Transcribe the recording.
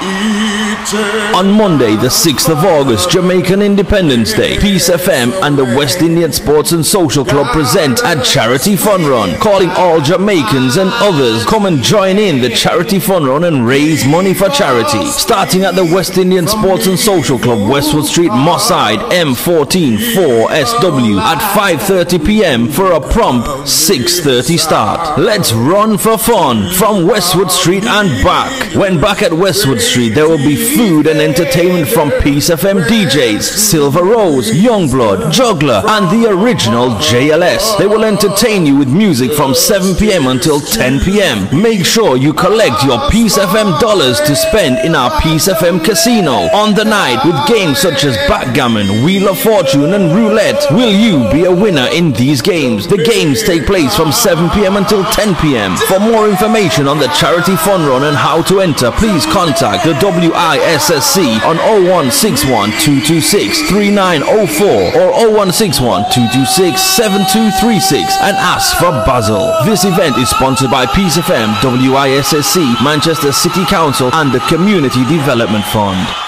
mm on Monday, the 6th of August, Jamaican Independence Day, Peace FM and the West Indian Sports and Social Club present a charity fun run, calling all Jamaicans and others come and join in the charity fun run and raise money for charity. Starting at the West Indian Sports and Social Club, Westwood Street, Moss Side, M14 4SW at 5:30 p.m. for a prompt 6:30 start. Let's run for fun from Westwood Street and back. When back at Westwood Street, there will be food and entertainment from Peace FM DJs, Silver Rose, Youngblood, Juggler, and the original JLS. They will entertain you with music from 7 p.m. until 10 p.m. Make sure you collect your Peace FM dollars to spend in our Peace FM casino. On the night, with games such as Backgammon, Wheel of Fortune, and Roulette, will you be a winner in these games? The games take place from 7 p.m. until 10 p.m. For more information on the charity fun run and how to enter, please contact the WISSC on 0161 226 3904 or 0161 226 7236 and ask for Basil. This event is sponsored by Peace FM, WISSC, Manchester City Council, and the Community Development Fund.